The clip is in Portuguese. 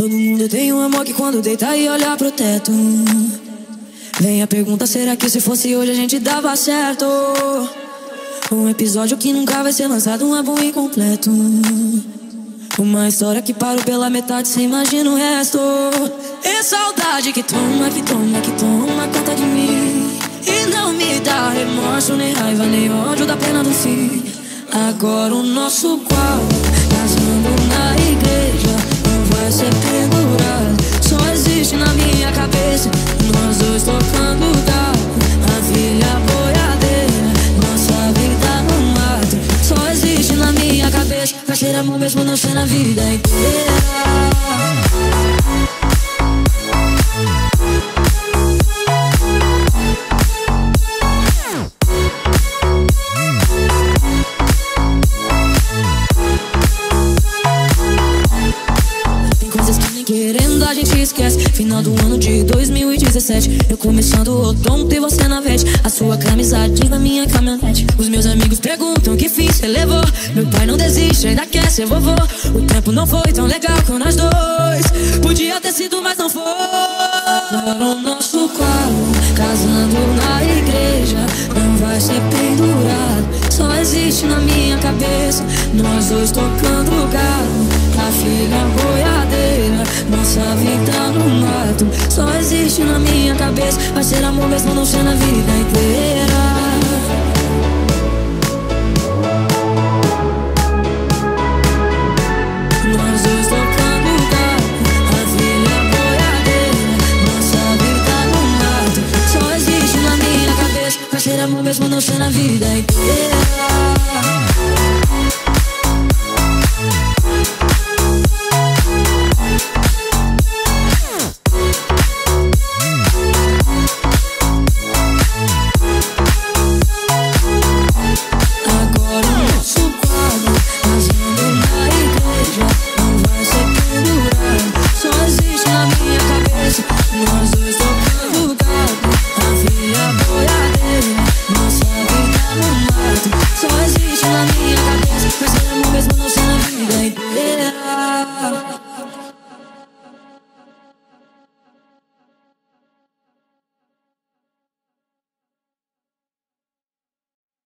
Todo mundo tem um amor que quando deita e olha pro teto. Vem a pergunta: será que se fosse hoje a gente dava certo? Um episódio que nunca vai ser lançado, um álbum incompleto. Uma história que parou pela metade, cê imagina o resto. É saudade que toma, que toma, que toma conta de mim. E não me dá remorso, nem raiva, nem ódio da pena do fim. Agora o nosso quadro, casando na igreja, ser amor mesmo não ser na vida inteira. Querendo a gente esquece. Final do ano de 2017. Eu começando o outono e você na veste. A sua camisadinha na minha caminhonete. Os meus amigos perguntam que fim você levou. Meu pai não desiste, ainda quer ser vovô. O tempo não foi tão legal com nós dois. Podia ter sido, mas não foi. Agora o nosso quadro, casando na igreja. Não vai ser pendurado. Só existe na minha cabeça. Nós dois tocando o carro. A filha no Só existe na minha cabeça. Vai ser amor mesmo não ser na vida inteira. Ser amor mesmo não ser na vida inteira